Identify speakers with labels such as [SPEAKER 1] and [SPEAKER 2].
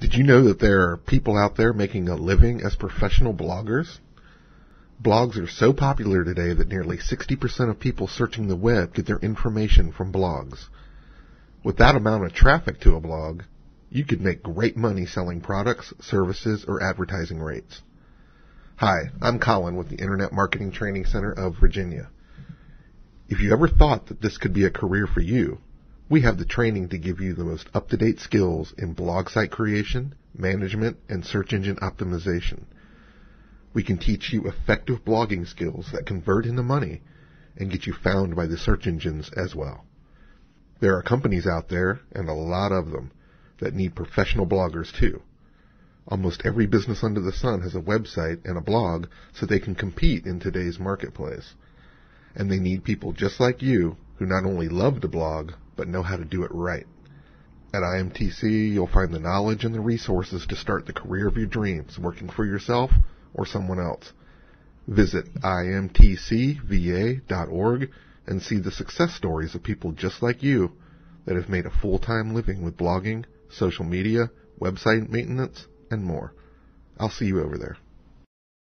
[SPEAKER 1] Did you know that there are people out there making a living as professional bloggers? Blogs are so popular today that nearly 60% of people searching the web get their information from blogs. With that amount of traffic to a blog, you could make great money selling products, services, or advertising rates. Hi, I'm Colin with the Internet Marketing Training Center of Virginia. If you ever thought that this could be a career for you, we have the training to give you the most up-to-date skills in blog site creation, management, and search engine optimization. We can teach you effective blogging skills that convert into money and get you found by the search engines as well. There are companies out there, and a lot of them, that need professional bloggers too. Almost every business under the sun has a website and a blog so they can compete in today's marketplace. And they need people just like you who not only love to blog, but know how to do it right. At IMTC, you'll find the knowledge and the resources to start the career of your dreams working for yourself or someone else. Visit imtcva.org and see the success stories of people just like you that have made a full-time living with blogging, social media, website maintenance, and more. I'll see you over there.